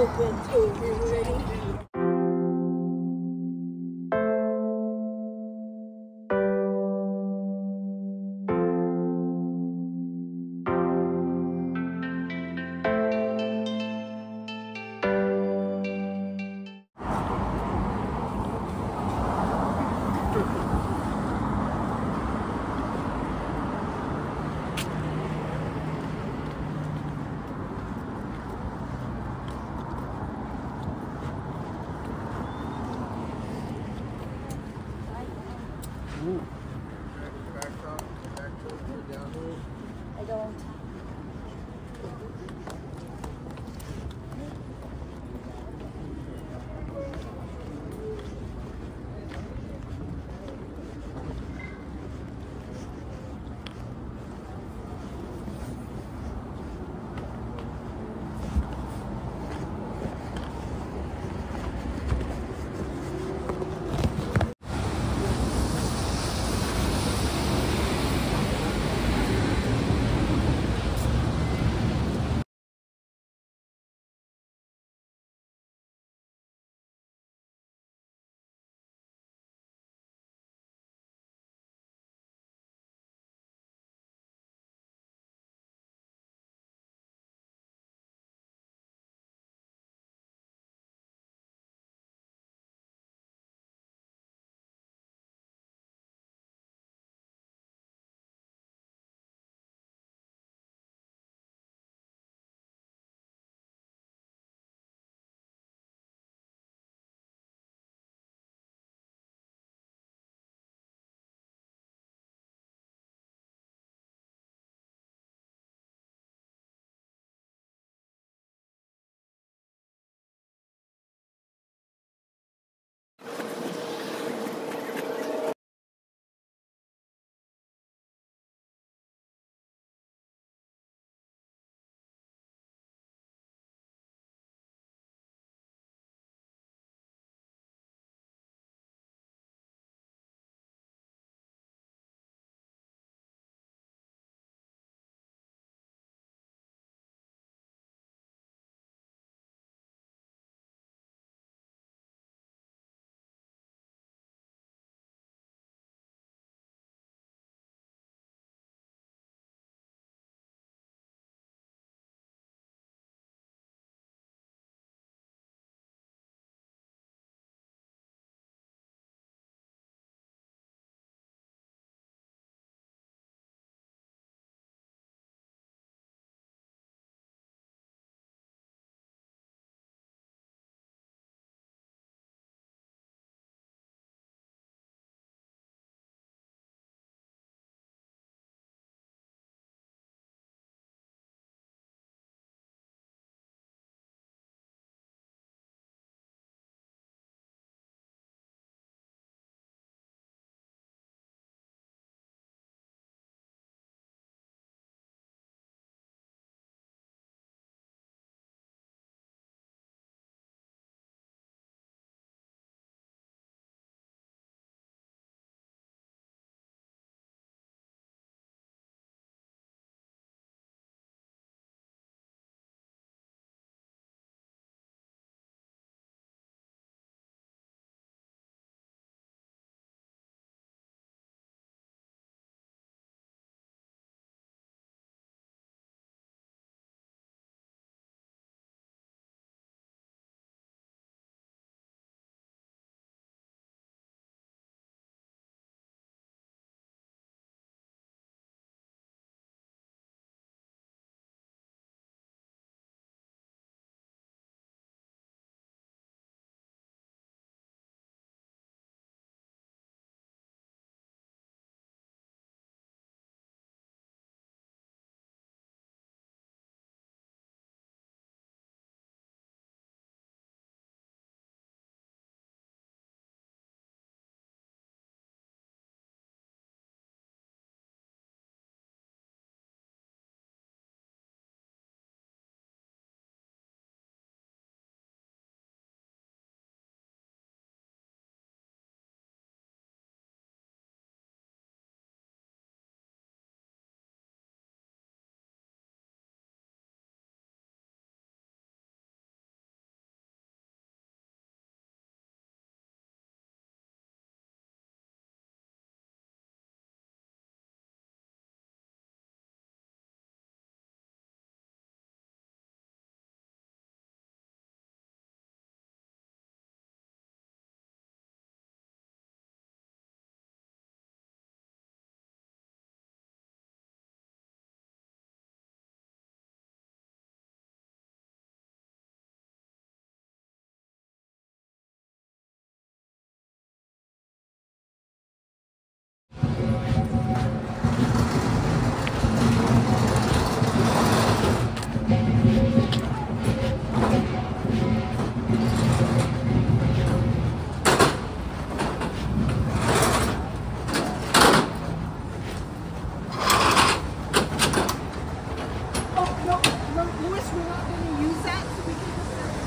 open too. Ready? I promise we're not going to use that so we can put that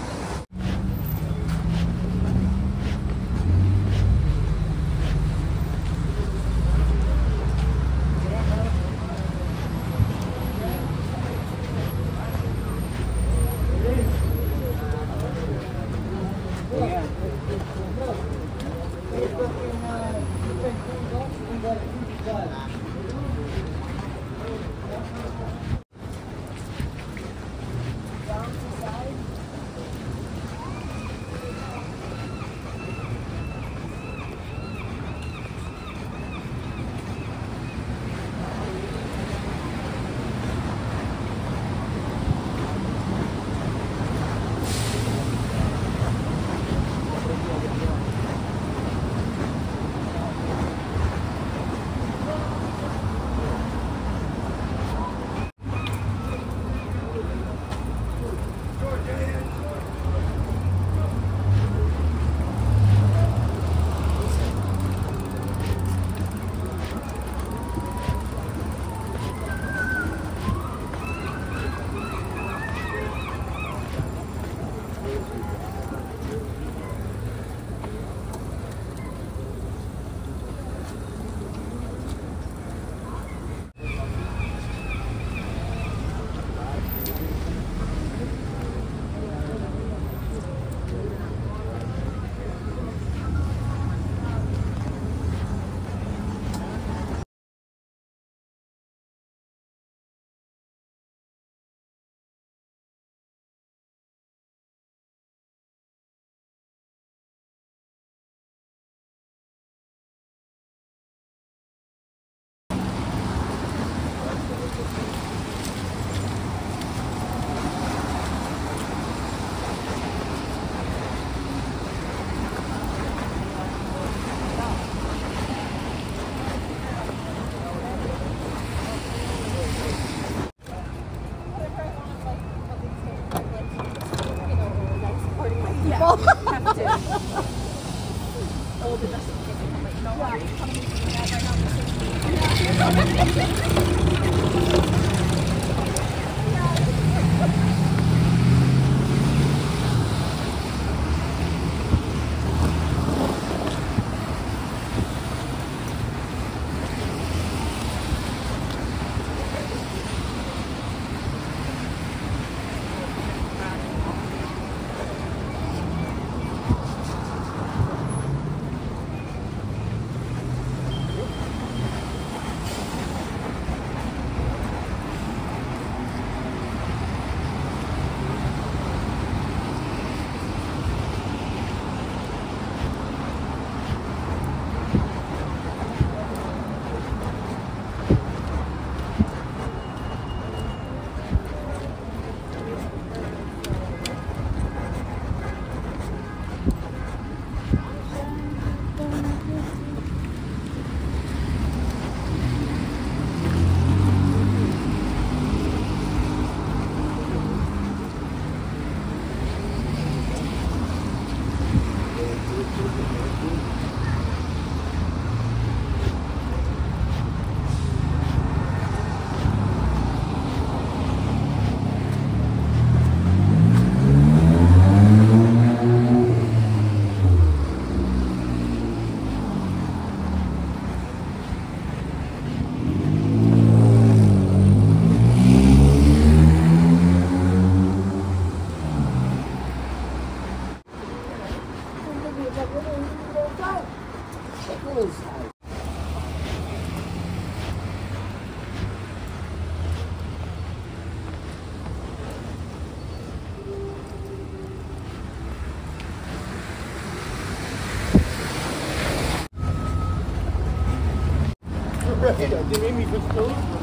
Right, they me put